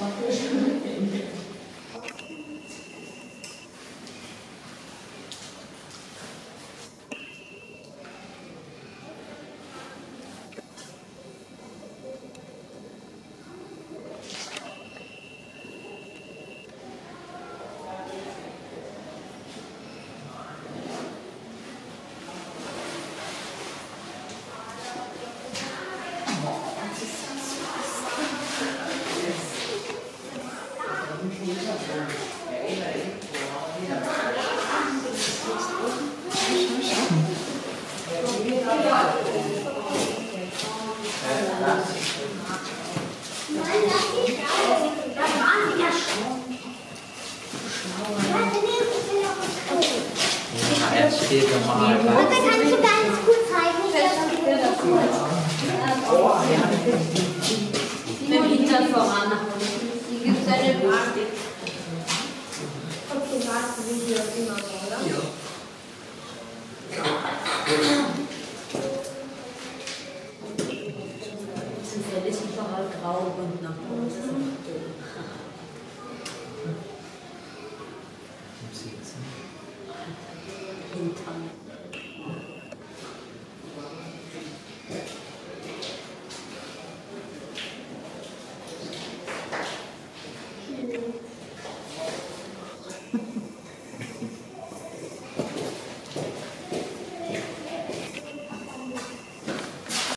Krishna. es steht normal. Und dann kann ich sogar eins gut zeigen. Mit dem Hintern voran. Hier gibt es eine Party. Okay, warte, wie hier immer, oder? Ja. Zum Fell ist überall grau und nach unten. Sitzen. 괜찮아.